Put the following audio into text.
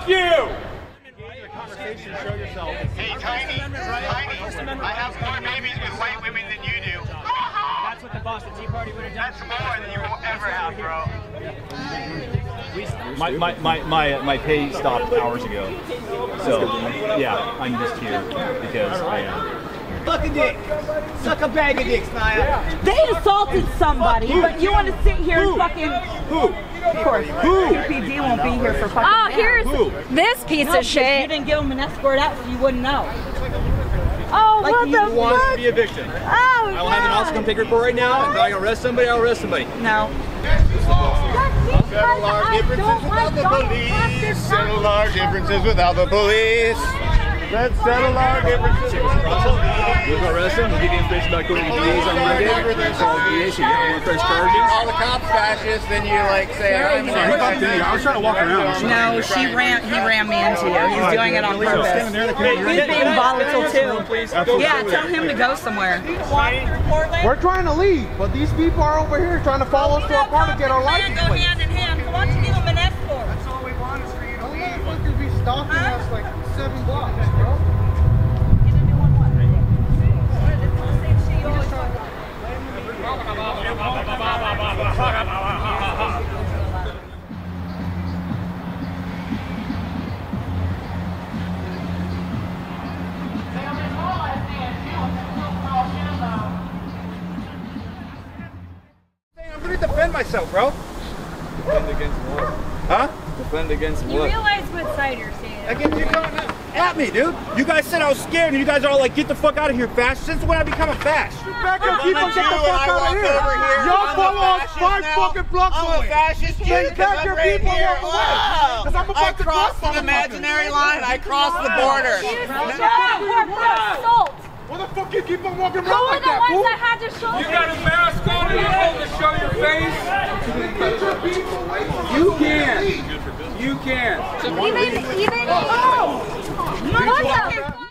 Fuck you! Hey, Tiny, Tiny, I have more babies with white women than you do. That's what the Boston Tea Party would have done. That's more than you will ever have, bro. My, my, my, my, my pay stopped hours ago. So, yeah, I'm just here because I am. Suck a dick. Suck a bag of dicks, Niiya. They assaulted somebody, but you want to sit here and fucking. Who? Of course, PPD won't be here for fucking. Oh, now. here's this piece No, of because You didn't give him an escort out, so you wouldn't know. Oh, Like what you the Who wants to be a victim? Oh, I will have an officer come take a report right now. If I can arrest somebody, I'll arrest somebody. No. Settle our differences without the police. Settle our differences without the police. Let's settle our differences without the. We're gonna arrest him. We'll give you information about going to DA's on Monday. Call DA, so you get more fresh charges. Call the cops fascist, then you like say I'm an I was trying to walk around. No, she ran. He ran me into you. He's doing it on purpose. He's being volatile too. Yeah, tell him to go somewhere. We're trying to leave, but these people are over here trying to follow us to our car to get our license plate. I'm gonna defend myself, bro. Defend against what? Huh? Defend against war. You realize what side you're standing Against you coming at me, dude. You guys said I was scared, and you guys are all like, "Get the fuck out of here, fast." Since when I become a fast? Back up, people, get the fuck out of here. Y'all follow us five fucking blocks I'm a away. fascist too, Take 'cause back I'm your right people here. walk away. I'm about I to crossed cross an imaginary line. I crossed the border. You said we're for assault. Why the fuck you keep on walking Who around were like the that, ones that had to show You got a mask on and you're supposed to show your face? You can. You can. Even, even, oh, what the